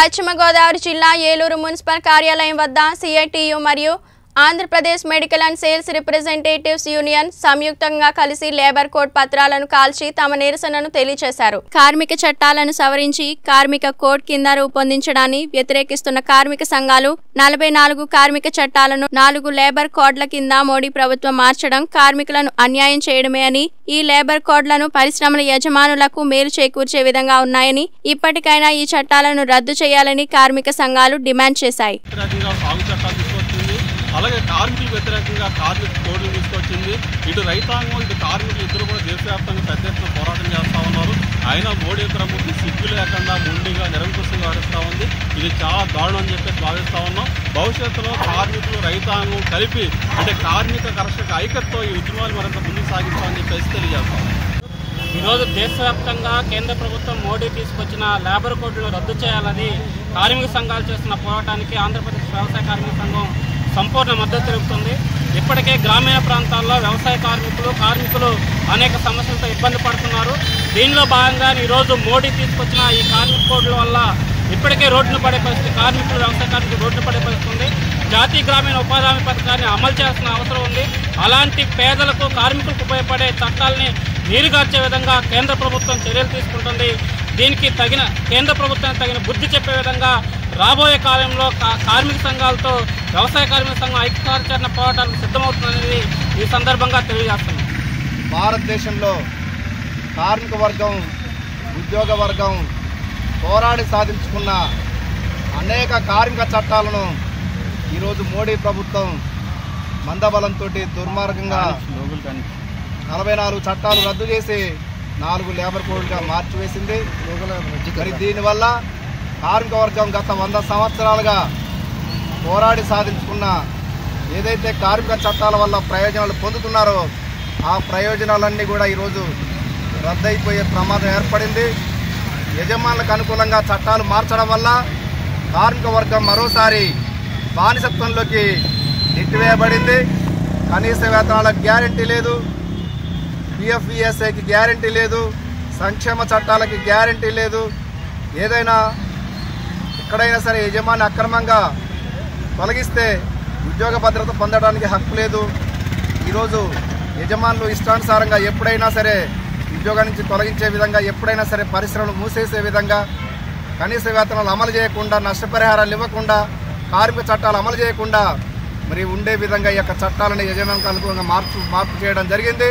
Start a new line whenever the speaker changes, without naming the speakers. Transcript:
పశ్చిమ గోదావరి జిల్లా ఏలూరు మున్సిపల్ కార్యాలయం వద్ద సిఐటియు మరియు Andhra Pradesh medical and sales representatives union సంయుక్తంగా కలిసి లేబర్ కోడ్ పత్రాలను కాల్చి తమ నిరసనను తెలియజేశారు కార్మిక చట్టాలను సవరించి కార్మిక కోడ్ కింద రూపొందించడాన్ని వ్యతిరేకిస్తున్న కార్మిక సంఘాలు నలభై నాలుగు కార్మిక చట్టాలను నాలుగు లేబర్ కోడ్ల కింద మోడీ ప్రభుత్వం మార్చడం కార్మికులను అన్యాయం చేయడమే అని ఈ లేబర్ కోడ్లను పరిశ్రమల యజమానులకు మేలు చేకూర్చే విధంగా ఉన్నాయని ఇప్పటికైనా ఈ చట్టాలను రద్దు చేయాలని కార్మిక సంఘాలు డిమాండ్ చేశాయి.
అలాగే కార్మికులకు వ్యతిరేకంగా కార్మిక కోడ్లు తీసుకొచ్చింది. ఇటు రైతాంగం ఇటు కార్మికులు ఇద్దరు కూడా దేశవ్యాప్తంగా పెద్ద ఎత్తున పోరాటం చేస్తూ ఉన్నారు. అయినా మోడీ ప్రభుత్వం సిగ్గు లేకుండా మొండిగా నిరంకుశంగా వ్యవహరిస్తూ ఉంది. ఇది చాలా దారుణం అని చెప్పేసి భావిస్తూ ఉన్నాం. భవిష్యత్తులో కార్మికులు రైతాంగం కలిపి అంటే కార్మిక కర్షక ఐక్యతతో ఈ ఉద్యమాలు మరింత ముందుకు సాగిస్తామని చెప్పేసి తెలియజేస్తాం
ఈరోజు దేశవ్యాప్తంగా కేంద్ర ప్రభుత్వం మోడీ తీసుకొచ్చిన లేబర్ కోడ్లను రద్దు చేయాలని కార్మిక సంఘాలు చేస్తున్న పోరాటానికి ఆంధ్రప్రదేశ్ వ్యవసాయ కార్మిక సంఘం సంపూర్ణ మద్దతు తెలుపుతుంది. ఇప్పటికే గ్రామీణ ప్రాంతాల్లో వ్యవసాయ కార్మికులు కార్మికులు అనేక సమస్యలతో ఇబ్బంది పడుతున్నారు. దీనిలో భాగంగా ఈరోజు మోడీ తీసుకొచ్చిన ఈ కార్మిక కోడ్ల వల్ల ఇప్పటికే రోడ్లు పడే పరిస్థితి కార్మికులు వ్యవసాయ కార్మికులు రోడ్లు పడే పరిస్థితి ఉంది. జాతీయ గ్రామీణ ఉపాధి హామీ పథకాన్ని అమలు చేయాల్సిన అవసరం ఉంది. అలాంటి పేదలకు కార్మికులకు ఉపయోగపడే చట్టాలని నీరుగార్చే విధంగా కేంద్ర ప్రభుత్వం చర్యలు తీసుకుంటుంది. దీనికి తగిన కేంద్ర ప్రభుత్వానికి తగిన బుద్ధి చెప్పే విధంగా రాబోయే కాలంలో కార్మిక సంఘాలతో వ్యవసాయ కార్మిక సంఘం ఐక్యకార్యాచరణ పోరాటానికి సిద్ధమవుతుందనేది ఈ సందర్భంగా తెలియజేస్తున్నాం.
భారతదేశంలో కార్మిక వర్గం ఉద్యోగ వర్గం పోరాడి సాధించుకున్న అనేక కార్మిక చట్టాలను ఈరోజు మోడీ ప్రభుత్వం మందబలంతో దుర్మార్గంగా నలభై నాలుగు చట్టాలు రద్దు చేసి నాలుగు లేబర్ కోడ్గా మార్చివేసింది. మరి దీనివల్ల కార్మిక వర్గం గత వంద సంవత్సరాలుగా పోరాడి సాధించుకున్న ఏదైతే కార్మిక చట్టాల వల్ల ప్రయోజనాలు పొందుతున్నారో ఆ ప్రయోజనాలన్నీ కూడా ఈరోజు రద్దయిపోయే ప్రమాదం ఏర్పడింది. యజమానులకు అనుకూలంగా చట్టాలు మార్చడం వల్ల కార్మిక వర్గం మరోసారి బానిసత్వంలోకి నెట్టివేయబడింది. కనీస వేతనాలకు గ్యారంటీ లేదు. పిఎఫ్ఈఎస్ఐకి గ్యారంటీ లేదు సంక్షేమ చట్టాలకి గ్యారంటీ లేదు. ఏదైనా ఎక్కడైనా సరే యజమాని అక్రమంగా తొలగిస్తే ఉద్యోగ భద్రత పొందడానికి హక్కు లేదు. ఈరోజు యజమానులు ఇష్టానుసారంగా ఎప్పుడైనా సరే ఉద్యోగం నుంచి తొలగించే విధంగా ఎప్పుడైనా సరే పరిశ్రమలు మూసేసే విధంగా కనీస వేతనాలు అమలు చేయకుండా నష్టపరిహారాలు ఇవ్వకుండా కార్మిక చట్టాలు అమలు చేయకుండా మరి ఉండే విధంగా ఈ యొక్క చట్టాలను యజమానికి అనుకూలంగా మార్పు మార్పు చేయడం జరిగింది.